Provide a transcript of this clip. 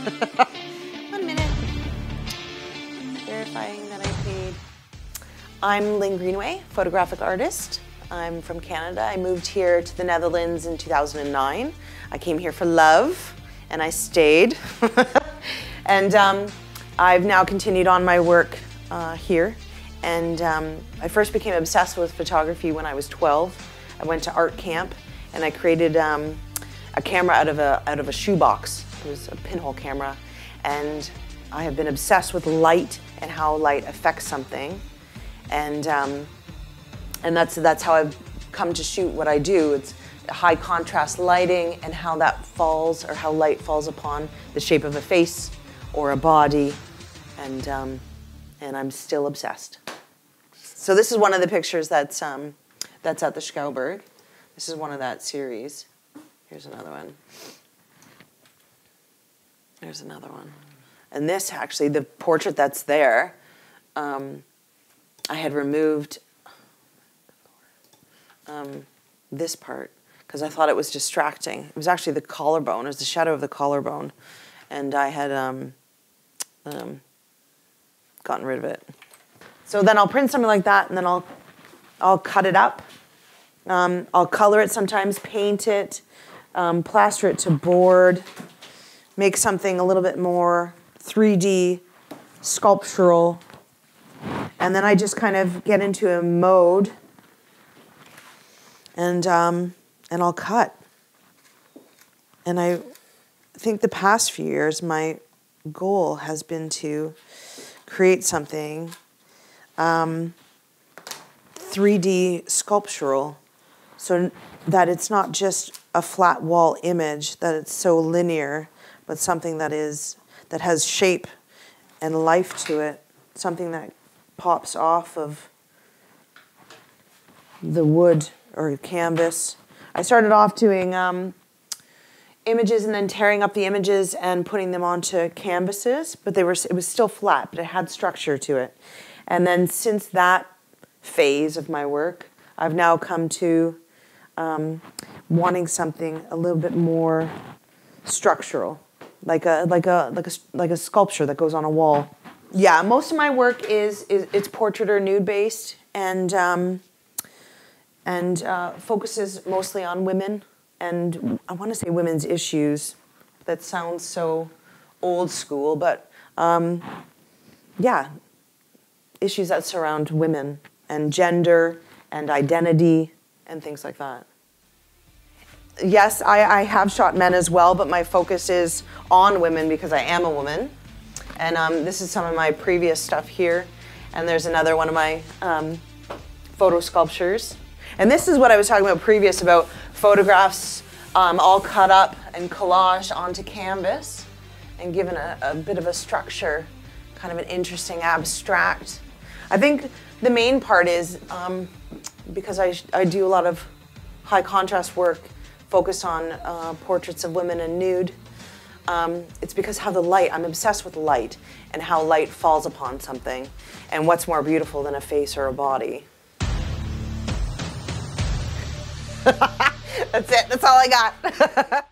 One minute. Verifying that I paid. I'm Lynne Greenaway, photographic artist. I'm from Canada. I moved here to the Netherlands in 2009. I came here for love and I stayed. and um, I've now continued on my work uh, here. And um, I first became obsessed with photography when I was 12. I went to art camp and I created um, a camera out of a, out of a shoebox it was a pinhole camera. And I have been obsessed with light and how light affects something. And, um, and that's, that's how I've come to shoot what I do. It's high contrast lighting and how that falls or how light falls upon the shape of a face or a body. And, um, and I'm still obsessed. So this is one of the pictures that's, um, that's at the Schauberg. This is one of that series. Here's another one. There's another one. And this actually, the portrait that's there, um, I had removed um, this part because I thought it was distracting. It was actually the collarbone. It was the shadow of the collarbone, and I had um, um, gotten rid of it. So then I'll print something like that, and then I'll I'll cut it up. Um, I'll color it sometimes, paint it, um, plaster it to board, make something a little bit more 3D, sculptural, and then I just kind of get into a mode and um, and I'll cut. And I think the past few years, my goal has been to create something um, 3D sculptural, so that it's not just a flat wall image, that it's so linear, but something that is that has shape and life to it, something that pops off of the wood or canvas. I started off doing um, images and then tearing up the images and putting them onto canvases, but they were it was still flat, but it had structure to it. And then since that phase of my work, I've now come to um, wanting something a little bit more structural, like a like a like a like a sculpture that goes on a wall. Yeah, most of my work is is it's portrait or nude based, and um, and uh, focuses mostly on women and I want to say women's issues. That sounds so old school, but um, yeah, issues that surround women and gender and identity and things like that. Yes, I, I have shot men as well, but my focus is on women because I am a woman. And um, this is some of my previous stuff here. And there's another one of my um, photo sculptures. And this is what I was talking about previous about photographs um, all cut up and collaged onto canvas and given a, a bit of a structure, kind of an interesting abstract. I think the main part is um, because I, I do a lot of high contrast work focused on uh, portraits of women and nude. Um, it's because how the light, I'm obsessed with light and how light falls upon something and what's more beautiful than a face or a body. That's it. That's all I got.